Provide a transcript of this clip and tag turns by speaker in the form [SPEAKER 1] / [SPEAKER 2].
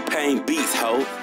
[SPEAKER 1] Pain beats, ho.